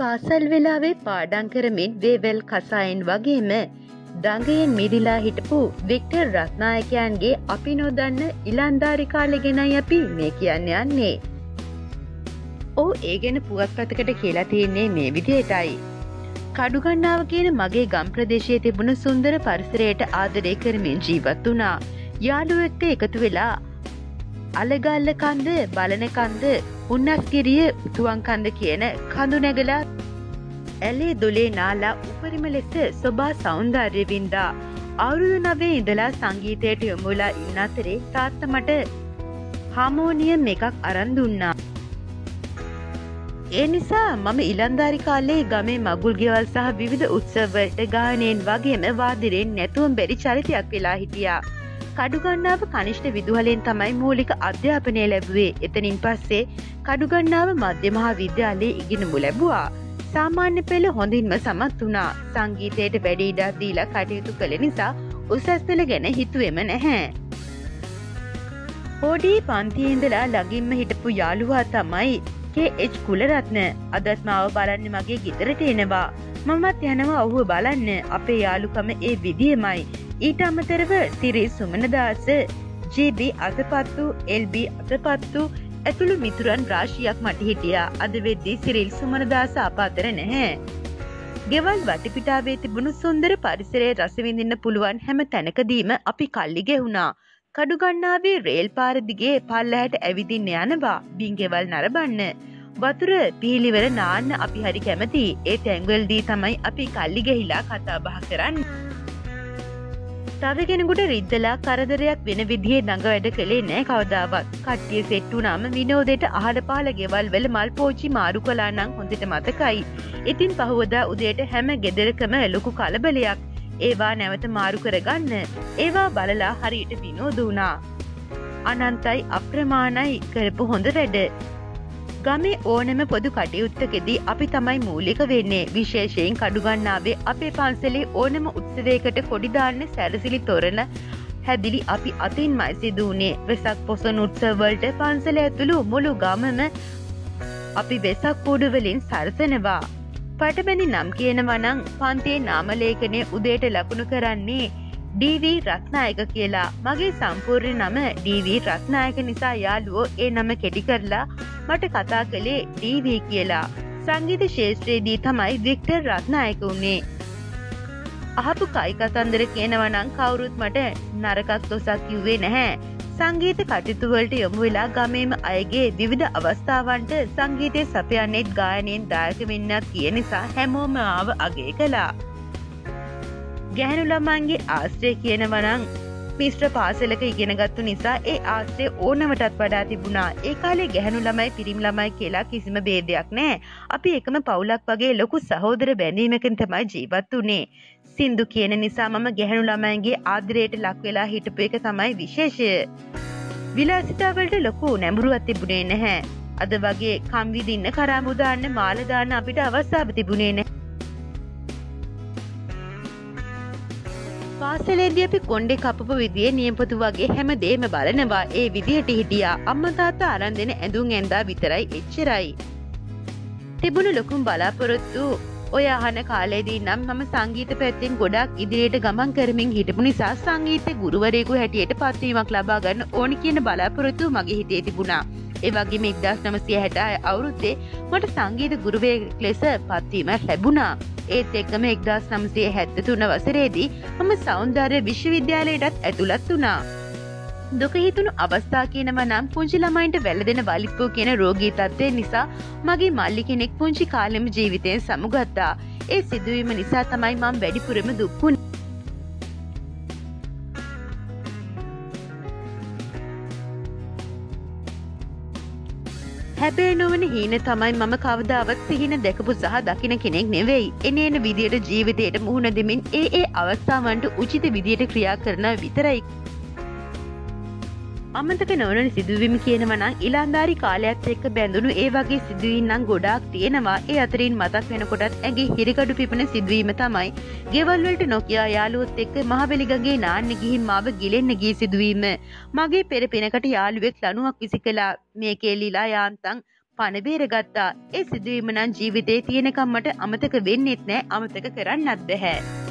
පාසල් වෙලාවේ පාඩං කරමින් වේවැල් කසායෙන් වගේම දඟයෙන් මිදිලා හිටපු වික්ටර් රත්නායකයන්ගේ අපි නොදන්න ඉලන්ධාරිකාලගෙනයි අපි මේ කියන්න යන්නේ. ඕ ඒ ගැන පුවත්පතකට කියලා තියෙන්නේ මේ විදියටයි. කඩුගන්නාව කියන මගේ ගම් ප්‍රදේශයේ තිබුණ සුන්දර පරිසරයට ආදරය කරමින් ජීවත් වනා. යාළුවෙක්ක එකතු වෙලා අලගල්ල කන්ද බලන කන්ද උන්නස්කිරිය උතුවන්කන්ද කියන කඳු නැගලා ඇලේ දොලේ නාලා උපරිම ලෙස ස්වභා සෞන්දර්ය වින්දා. අවුරුදු නවේ ඉඳලා සංගීතයට යොමුලා ඉන්න අතරේ තාත්ත මට හාමෝනියම් එකක් අරන් දුන්නා. ඒ නිසා මම ඉලන්ධාරි කාලේ ගමේ මගුල් ගෙවල් සහ විවිධ උත්සවලට ගානයෙන් වගේම වාදිරෙන් නැතුවම් බැරි චරිතයක් වෙලා හිටියා. කඩුගන්නාව කනිෂ්ට විදුහලෙන් තමයි මූලික අධ්‍යාපනය ලැබුවේ එතනින් පස්සේ කඩුගන්නාව මධ්‍යමහා විද්‍යාලයේ ඉගෙනමු ලැබවා. සාමාන්‍ය පෙළ හොඳින්ම සමත් වනා සංගීතයට වැඩීඩක් දීලා කටයුතු කළ නිසා උසස් පෙළ ගැන හිතුවෙම නැහැ. හෝඩී පන්තියඉඳලා ලගින්ම හිටපු යාළුවා තමයි කේඑච් කුලරත්න අදත් මාව බලන්න මගේ ගෙදරට එනවා. මමත් යනවා ඔහුව බලන්න අපේ යාළුකම ඒ විදියමයි. ඊට අමතරව සිරි සුමනදාස ජීබි අතපත්තු එල්බි අතපත්තු ඇතුළු මිතුරන් රාශියක් මට හිටියා අද වෙද්දී සිරිල් සුමනදාස අපාතර නැහැ. ගෙවල් වටිපිටාවේ තිබුණු සුන්දර පරිසරේ රසවිඳින්න පුළුවන් හැම තැනකදීම අපි කල්ලි ගෙහුණා. කඩුගන්නාවේ රේල් පාරදිගේ පල්ලහැට ඇවිදින්න යනවා බිංගෙවල් නරබන්න. වතුර පිහිලිවර නාන්න අපි හරි කැමති ඒ තැංගවල්දී තමයි අපි කල්ලි ගෙහිලා කතා බහ කරන්න. තව කෙනෙකුට රිද්දලා කරදරයක් වෙන විදිහේ දඟ වැඩ කළේ නෑ කවදාවත්. කට්ටිය සෙට්ටු නම විනෝදයට අහල පාල ගෙවල් වෙල මල් පෝචි මාරු කලා නං හොඳට මතකයි. ඉතින් පහුවදා උදේට හැම ගෙදරකම ලොකු කලබලයක්. ඒවා නැවත මාරු කරගන්න. ඒවා බලලා හරියට විනෝදුනා. අනන්තයි අප්‍රමාණයි. කරපු හොඳ වැඩ. ගමේ ඕනම පොදු කටයුත්තකෙදී අපි තමයි මූලික වෙන්නේ විශේෂයෙන් කඩුගන්නාවේ අපේ පන්සලේ ඕනම උත්සවයකට කොඩිදාන්න සැරසිලි තොරණ හැදිලි අපි අතින් මයි සිදුවනේ වෙසක් පොසොන් උත්සවවලට පන්සල ඇතුළු මුළු ගමම අපි වෙසක් කූඩුවලින් සරසනවා. පටබැඳි නම් කියනවනං පන්තියේ නාමලේකනය උදේට ලකුණු කරන්නේ ඩීවී රත්නායක කියලා. මගේ සම්පූර්ණ නම ඩීවී රත්නායක නිසා යාළුවෝ ඒ නම කෙටි කරලා මට කතා කළේ ඩීවී කියලා. සංගීත ශේෂත්‍රයේදී තමයි වික්ටර් රත්නායක වුණේ. අහපු කයිකතන්දර කියනවනං කවුරුත් මට නරකක් තොසක් කිව්වේ නැහැ. සංගීත කටයුතුවලට යොමු වෙලා ගමේම අයගේ විවිධ අවස්ථාවන්ට සංගීතය සපයන්නෙත් ගායනයෙන් දායක වෙන්නත් කිය නිසා හැමෝම ආව අගේ කලා ගැහැනු ළමන්ගේ ආශ්‍රය කියනවනං මිස්ට්‍ර පාසලක ඉගෙනගත්තු නිසා ඒ ආශ්‍රය ඕනමටත් වඩා තිබුණා. ඒ කාලේ ගැහැනු ළමයි පිරිම් ළමයි කියලා කිසිම බේදයක් නෑ අපි එකම පවුලක් වගේ ලොකු සහෝදර බැඳීමකින් තමයි ජීවත් වනේ. සින්දු කියන නිසා මම ගැහැනු ළමයින්ගේ ආදරයට ලක්වෙලා හිටපු එක තමයි විශේෂය. විලාසිතාවලට ලොකු නැඹුරුවත් තිබුණේ නැහැ. අද වගේ කම්විදින්න කරාමුදාන්න මාලදාන්න අපිට අවස්ථාව තිබුණේ නෑ පාසලේදී අපි කොන්්ඩෙ කපපු විදිිය නියපොතු වගේ හැම දේම බලනවා ඒ විදිහට හිටියා අම්මතාත්තා අරන් දෙෙන ඇඳුම් ඇඳා විතරයි එච්චරයි. තිබුණු ලොකුම් බලාපොරොත්තු ඔය අහන කාලේදී නම් මම සංගීත පැත්තෙන් ගොඩක් ඉදිරියට ගමන් කරමින් හිටපු නිසා සංගීත ගුරුවරයකු හැටියට පත්වීමක් ලබා ගන්න ඕනි කියන බලාපොරොත්තු මගේ හිතේ තිබුණා. ඒවගේම එක්දස් නමසය හැට අවුරුත්තේ මට සංගීත ගුරුවය ලෙස පත්වීම ලැබුණා. ඒත් එක්කම එක්දස් නම්සේ හැත්ත තුන වසරේදී මම සෞන්දර්ය විශ්වවිද්‍යාලයටත් ඇතුළත් වනා. දුකහිතුුණු අවස්ථා කියනව නම් පුංචි ළමයින්ට වැලදෙන වලිප්පෝ කියන රෝගී තත්වය නිසා මගේ මල්ලි කෙනෙක් පුංචි කාලෙම ජීවිතයෙන් සමුගත්තා. ඒ සිදුවීම නිසා තමයි මම් වැඩිපුරම දුක්පුන්. හැබේ නොවන හීන තමයි මම කවදාවත් සිහින දැකපු සහ දකින කෙනෙක් නෙවෙයි. එන එන විදියට ජීවිතයට මුහුණ දෙමින් ඒ ඒ අවස්ථාවන්ට උචිත විදියට ක්‍රියා කරන විතරයි. අමතක නොවන සිදුවීම කියනවනම් ඉලාන්ධාරි කාලයක්ත් එක්ක බැඳුණු ඒ වගේ සිදුවීන්නම් ගොඩාක් තියෙනවා. ඒ අතරින් මතක් වෙනකොටත් ඇගේ හිරිකඩු පිපෙන සිදුවීම තමයි ගෙවල්වලට නොකයා යාලුවොත් එක්ක මහවෙලිගගේ නාන්න ගිහින් මාව ගිලෙන්න ගී සිදුවීම. මගේ පෙර පෙනකට යාළුවෙක් ලනුවක් විසි කලා මේ කෙල්ලිලා යාන්තන් පණබේර ගත්තා ඒ සිදුවීම නම් ජීවිතේ තියෙනකම් මට අමතක වෙන්නෙත් නෑ. අමතක කරන්නත් බැහැ.